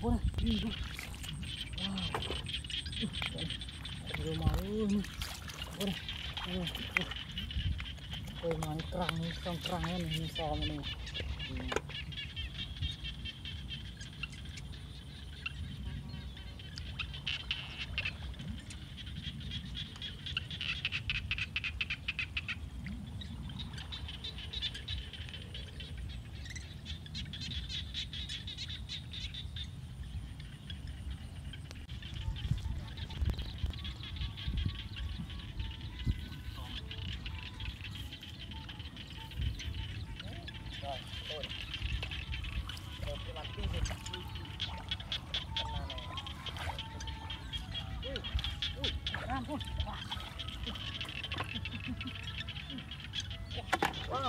Apa nih? Ini bang. Wow. Udah malu nih. Apa nih? Uh, uh. Oh, ini kerang, kerang-kerangnya nih, misalnya nih.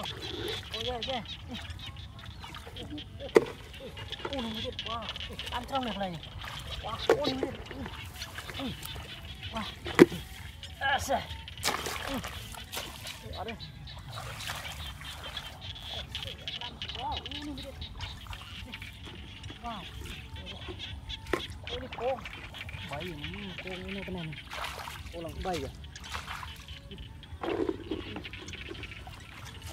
Wow. Ôi ghê ghê. Ui, nó mới được. Wow. Ăn trong được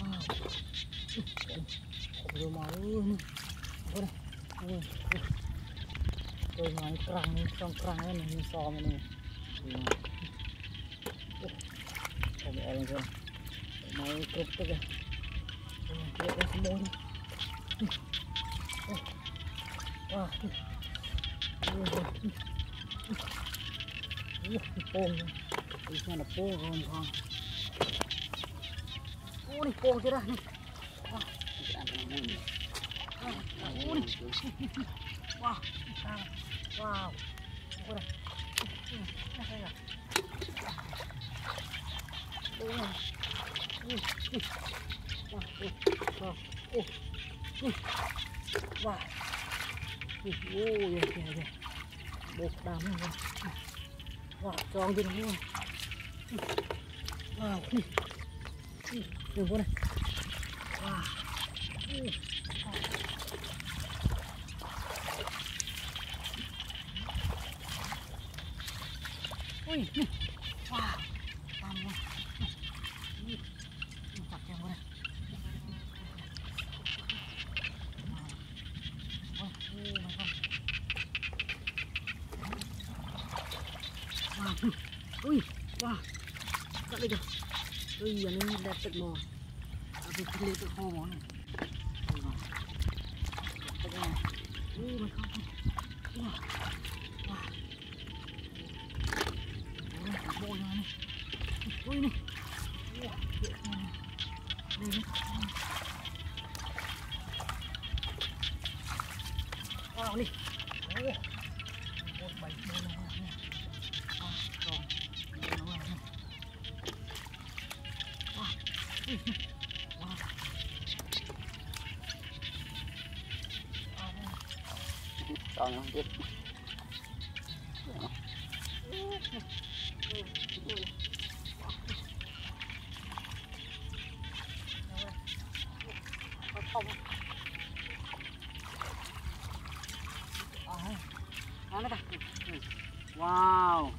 ទៅមកអើយអូអូទៅមកក្រាំងក្នុងក្រាំងនេះសមកនេះអូអរគុណមកគ្រប់ទឹកគ្រប់ទឹកមកអូអូពងពីខាងពងផង อ้นี่โกงเจ้านี่ว้าวว้าวโอ้ยน่าใช่เหรอโอ้ยว้าวโอ้ยว้าวโอ้ยโอ้ยโอ้ยบกดำเลยว้าวจองดินด้วยว้าว đừng có này. Wow. Ui, wow, tam luôn. Ui, chặt cho này. Wow. ui, ด้วยยังไม่ได้ตึกมอเอาไปทะเลไปโคมอนตึกมออู้มันเข้าว้าว้าโอ้ยโบยมานี่โอ้ยนี่เยอะมากเลยนะว้าวนี่โอ้ยโบยไปเลยนะ còn không biết. Không wow.